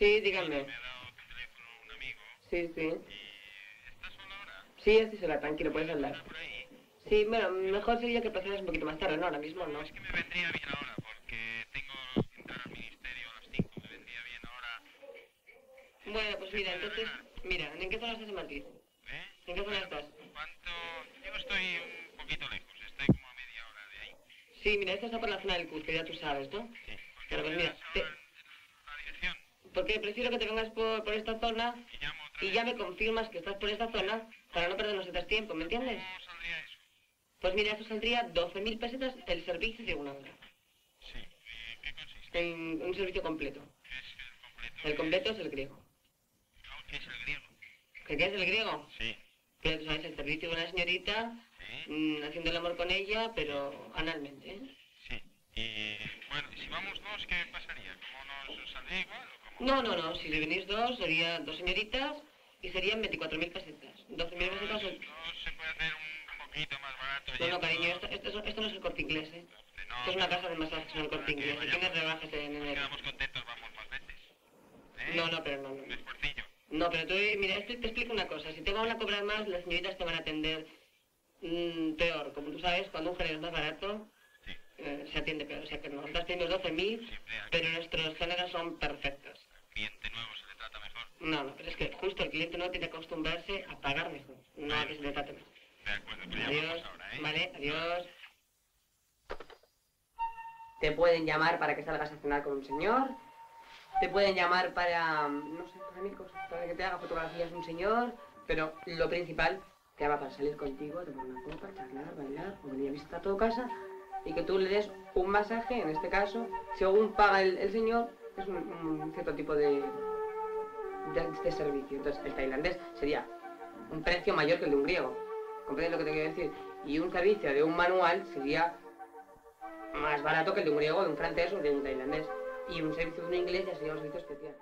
Sí, dígame. Me ha dado tu teléfono un amigo. Sí, sí. ¿Y estás sola ahora? Sí, estoy sola, tranquilo, puedes ¿Estás hablar. por ahí? Sí, bueno, mejor sería que pasaras un poquito más tarde, ¿no? Ahora mismo no. Es que me vendría bien ahora, porque tengo que entrar al ministerio a las 5. Me vendría bien ahora. Bueno, pues mira, entonces, mira, ¿en qué zona estás en Madrid? ¿Eh? ¿En qué zona estás? ¿Cuánto? Yo estoy un poquito lejos. Estoy como a media hora de ahí. Sí, mira, esto está por la zona del Cus, que ya tú sabes, ¿no? Sí. Claro, pues mira, te-. Porque prefiero que te vengas por, por esta zona Y ya me confirmas que estás por esta zona para no perder nosotros tiempo, ¿me entiendes? ¿Cómo saldría eso? Pues mira, eso saldría 12.000 pesetas el servicio de una hora. Sí. ¿Y qué consiste? En un servicio completo. ¿Qué es el completo? El completo es el griego. No, ¿Qué es el griego? ¿Qué qué es el griego? Sí. Pero tú sabes, el servicio de una señorita Sí. mm, haciendo el amor con ella, pero analmente, ¿eh? Sí. Y bueno, si vamos dos, ¿qué pasaría? ¿Cómo nos saldría igual? No, no, no, si venís dos, serían dos señoritas y serían 24.000 pesetas. 12.000 pesetas son... No se puede hacer un poquito más barato. No, no, cariño, esto, esto, esto no es el corte inglés, ¿eh? No, Esto es una casa de masajes en el corte inglés. Vayamos- tienes rebajas en enero. quedamos contentos, vamos más veces. ¿Eh? No, no, pero no, no. No, pero tú, mira, esto te explico una cosa. Si te van a cobrar más, las señoritas te van a atender mm, peor. Como tú sabes, cuando un género es más barato, Sí. eh, se atiende peor. O sea que nosotros tenemos 12.000, Siempre aquí pero nuestros géneros son perfectos. al cliente nuevo se le trata mejor. No, no, pero es que justo el cliente no tiene que acostumbrarse a pagar mejor, no a que se le trate mejor. De acuerdo, pero Adiós, ahora, ¿eh? vale, adiós. Te pueden llamar para que salgas a cenar con un señor. Te pueden llamar para, no sé, para mil cosas, para que te haga fotografías un señor. Pero lo principal, te va para salir contigo, tomar una copa, charlar, bailar, o venir a visitar a tu casa y que tú le des un masaje, en este caso, según paga el, el señor, es un, un cierto tipo de, de, de servicio. Entonces, el tailandés sería un precio mayor que el de un griego. ¿Comprendes lo que te quiero decir? Y un servicio de un manual sería más barato que el de un griego, de un francés o de un tailandés. Y un servicio de un inglés ya sería un servicio especial.